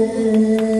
Amen.